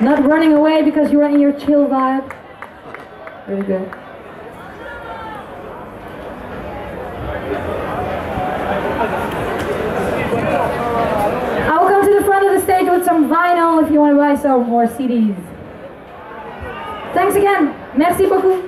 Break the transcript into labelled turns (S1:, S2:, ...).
S1: Not running away because you're in your chill vibe. Really good. I will come to the front of the stage with some vinyl if you want to buy some more CDs. Thanks again. Merci beaucoup.